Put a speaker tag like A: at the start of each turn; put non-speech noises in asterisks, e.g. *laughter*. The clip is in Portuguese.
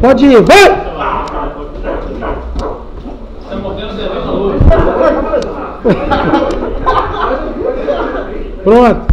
A: Pode ir, vai!
B: Tá mordendo devendo a luz. *laughs*
A: Pronto.